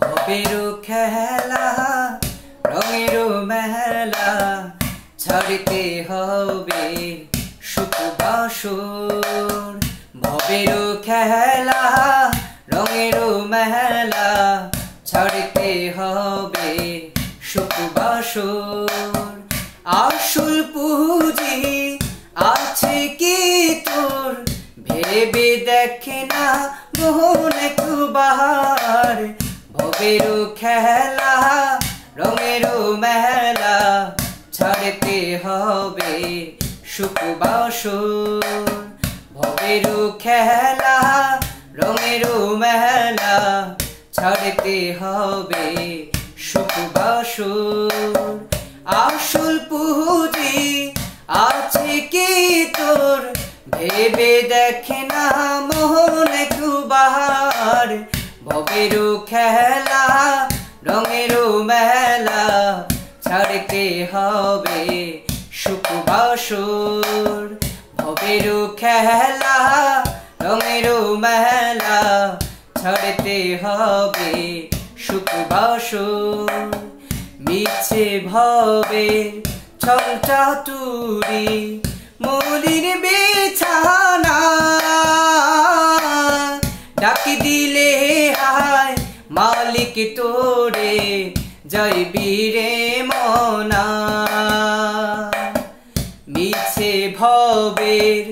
ভবেরও খেলা রঙেরও মেলা, ছাড়িতে হবে সুখ বাসর। ভবেরও খেলা রঙেরও মেলা, ছাড়িতে হবে সুখ বাসর। আসল পুঁজি আছে কি তোর? ভেবে দেখে না মোহন একবার। ভবেরও খেলা রঙেরও মেলা, ছাড়তে হবে সুখ বাসর। ভবেরও খেলা রঙেরও মেলা, ছাড়তে হবে সুখ বাসর। আসল পুঁজি আছে কি তোর? ভেবে দেখে ভবেরও খেলা রঙেরও মেলা ছাড়তে হবে সুখ বাসর। ভবেরও খেলা রঙেরও মেলা ছাড়তে হবে সুখ বাসর। মিছে ভবে ছলটা তুরি মলির বিছানা, ডাকি দিলে মালিক তোরে? জয় বীরে মনা। মিছে ভবের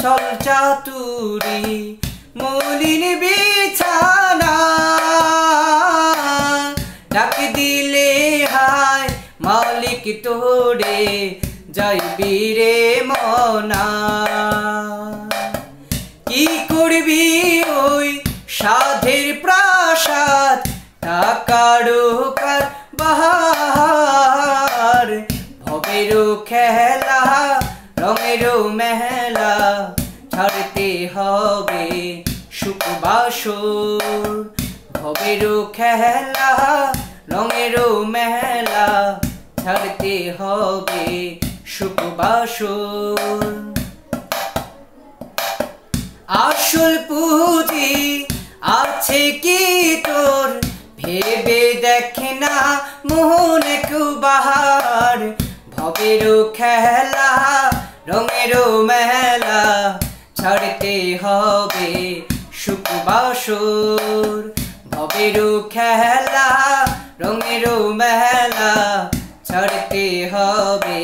ছল চাতুরি, মলিন বিছানা। ডাক দিলে হায় মালিক তোরে, জয় বীরে মনা। টাকার কার বাহার। খেলা রঙেরও মেলা, ছাড়তে হবে সুখ বাসর খেলা রঙেরও মেলা, ছাড়তে হবে সুখ বাসর আসল পুঁজি মোহন বাহার। ভবেরও খেলা রঙেরও মেলা, ছাড়তে হবে সুখ বাসর। ভবেরও খেলা রঙেরও মেলা, ছাড়তে হবে